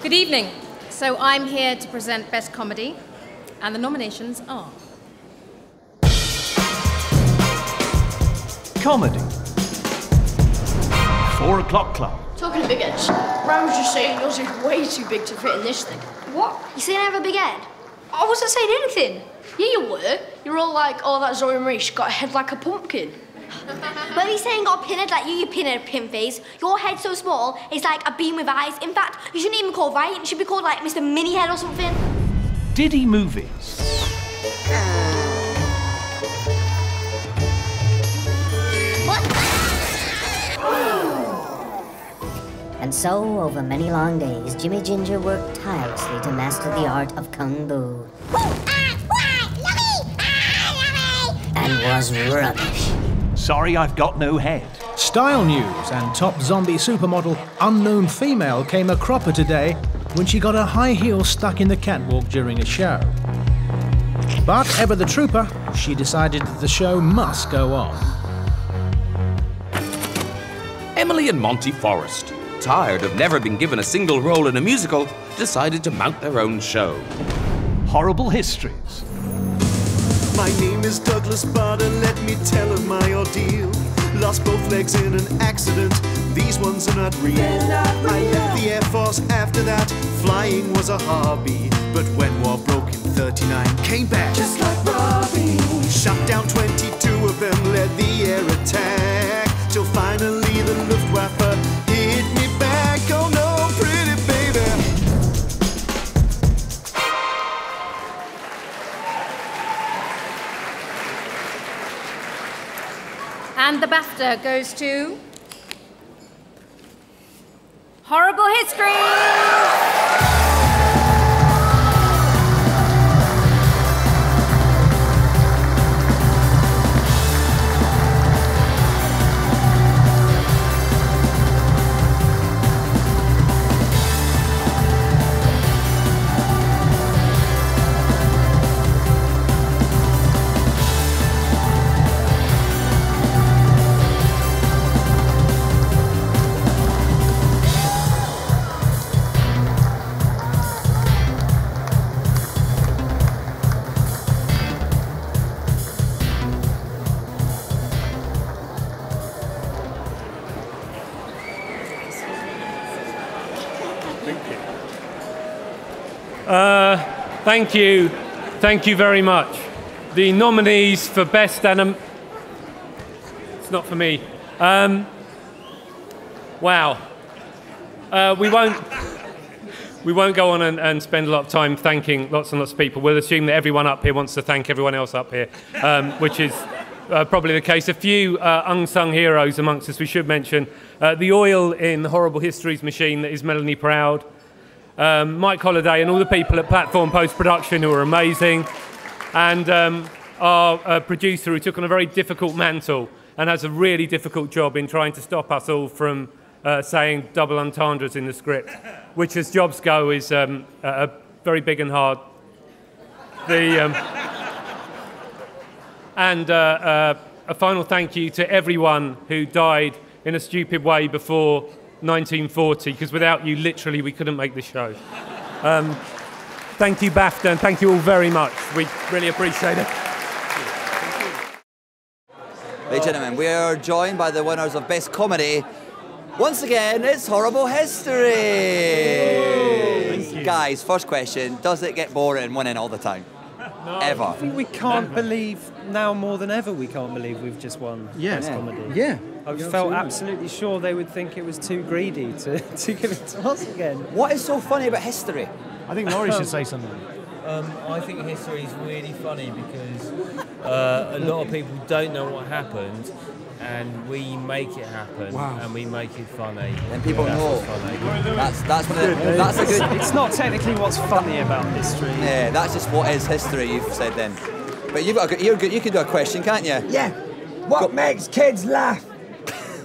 Good evening. So I'm here to present Best Comedy, and the nominations are Comedy. Four O'Clock Club. Talking of big heads, Ryan was just saying yours is way too big to fit in this thing. What? You saying I have a big head? I wasn't saying anything. Yeah, you were. You're all like, oh, that Zoe Maurice got a head like a pumpkin. Well, he's saying got a pinhead like you, you pinhead pin face. Your head's so small, it's like a beam with eyes. In fact, you shouldn't even call Ryan. You should be called like Mr. Mini Head or something. Diddy Movies. And so, over many long days, Jimmy Ginger worked tirelessly to master the art of Kung Fu. Ah, ah, and was rubbish. Sorry, I've got no head. Style news and top zombie supermodel Unknown Female came a cropper today when she got her high heel stuck in the catwalk during a show. But ever the trooper, she decided that the show must go on. Emily and Monty Forrest, tired of never being given a single role in a musical, decided to mount their own show. Horrible Histories. My name is Douglas Bader, let me tell of my ordeal. Lost both legs in an accident, these ones are not real. I left the Air Force after that, flying was a hobby. But when war broke in 39, came back. Just like Robbie. Shot down 22 of them, led the air attack. Till finally the Luftwaffe And the BAFTA goes to. Horrible History! Thank you. Thank you very much. The nominees for Best Anim... It's not for me. Um, wow. Uh, we won't... We won't go on and, and spend a lot of time thanking lots and lots of people. We'll assume that everyone up here wants to thank everyone else up here, um, which is uh, probably the case. A few uh, unsung heroes amongst us we should mention. Uh, the oil in the Horrible Histories machine that is Melanie Proud um, Mike Holliday, and all the people at Platform Post Production who are amazing, and um, our uh, producer who took on a very difficult mantle and has a really difficult job in trying to stop us all from uh, saying double entendres in the script, which, as jobs go, is um, very big and hard. The, um, and uh, uh, a final thank you to everyone who died in a stupid way before 1940, because without you, literally, we couldn't make the show. Um, thank you, BAFTA, and thank you all very much. We really appreciate it. Ladies and gentlemen, we are joined by the winners of Best Comedy. Once again, it's Horrible History! Guys, first question Does it get boring winning all the time? Ever? I think we can't believe now more than ever. We can't believe we've just won Yeah. Best Yeah. comedy. Yeah. I Yeah, felt absolutely. absolutely sure they would think it was too greedy to, to give it to us again. What is so funny about history? I think Laurie should say something. Um, I think history is really funny because uh, a lot of people don't know what happened, and we make it happen, Wow. and we make it funny. And people That's know. what's funny. That's that's what it, that's a good. It's not technically what's funny about history. Yeah, that's just what is history. You've said then, but you've got a, you're good. You can do a question, can't you? Yeah. What makes kids laugh?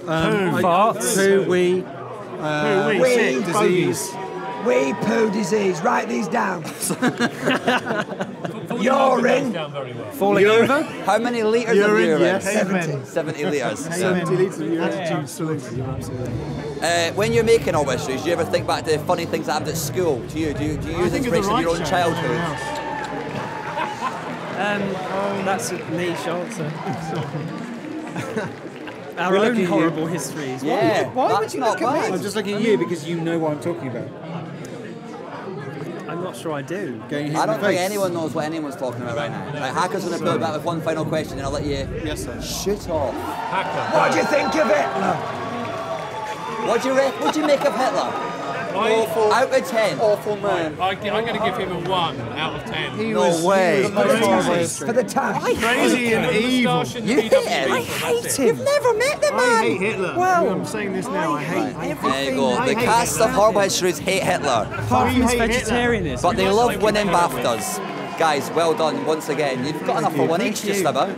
Um, farts. Who we? Who we? we Sick, disease. Wee poo disease. Write these down. Urine. Falling over? How many litres of Urine, urine? yes. 70. 70 litres. 70 litres of urine. Absolutely, you're absolutely Uh, when you're making all histories, do you ever think back to funny things that happened at school? to you do you, do you use think of inspiration of your own childhood? Um, that's a niche answer. Our We're own looking at you. horrible histories. Yeah, why, would you not look at me? I'm just looking at you because you know what I'm talking about. I'm not sure I do. Getting hit I don't think face. anyone knows what anyone's talking about right now. Right, Hacker's going to put back with one final question, and I'll let you yes, sir. shoot off. Hacker. What do you think of Hitler? What do you re- What do you make of Hitler? Awful. Out of ten. Awful man. I, I'm going to give him a 1 out of 10. no way. For the tax. Crazy and evil. You hate him. I hate him. You've never met the man. I hate Hitler. Well, I'm saying this now. I hate everything. There you go. I The cast Hitler. of horrible histories hate Hitler, Apart from his hate vegetarianism. but they love winning him. BAFTAs. Guys, well done once again. You've got enough for one each just about.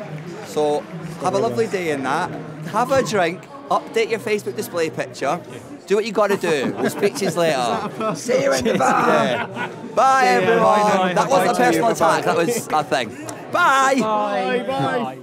So have a lovely day in that. Have a drink. Update your Facebook display picture. Do what you got to do. We'll speak to you later. See you in the bar. Yeah. Bye, Yeah, everyone. bye, bye. That wasn't a personal Bye-bye. attack. That was a thing. Bye. Bye. Bye.